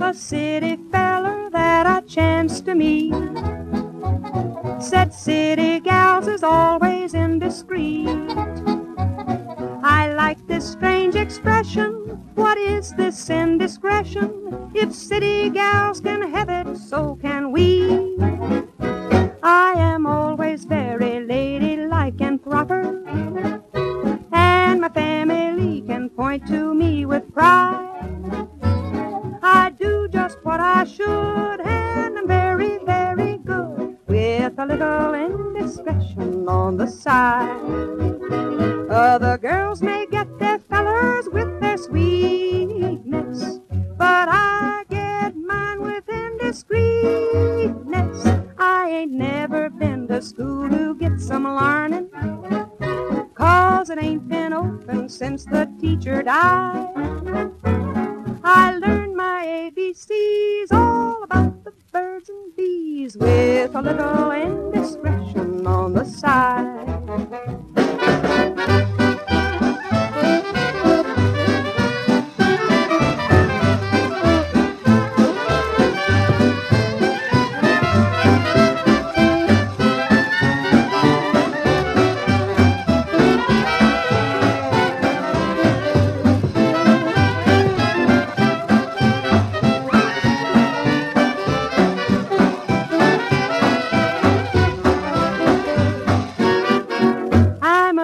A city feller that I chanced to meet said city gals is always indiscreet. I like this strange expression. What is this indiscretion? If city gals can have it, so can we. Point to me with pride. I do just what I should, and I'm very, very good with a little indiscretion on the side. Other girls may get their fellers with their sweetness, but I get mine with indiscreetness. I ain't never been to school to get some learning, it ain't been open since the teacher died. I learned my ABCs, all about the birds and bees, with a little indiscretion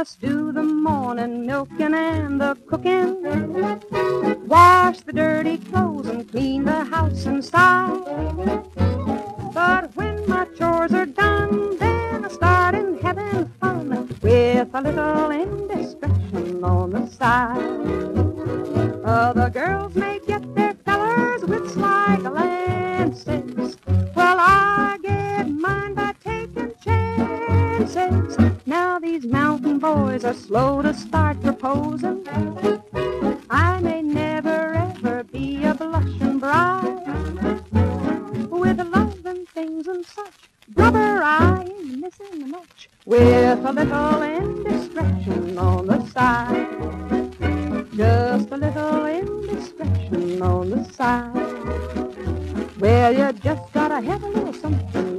must do the morning milking and the cooking, wash the dirty clothes and clean the house inside. But when my chores are done, then I start in having fun with a little indiscretion on the side. Other girls may get their fellers with sly glances. Well, I get mine by taking chances. Boys are slow to start proposing. I may never ever be a blushing bride. With love and things and such, brother, I ain't missing much. With a little indiscretion on the side. Just a little indiscretion on the side. Well, you just gotta have a little something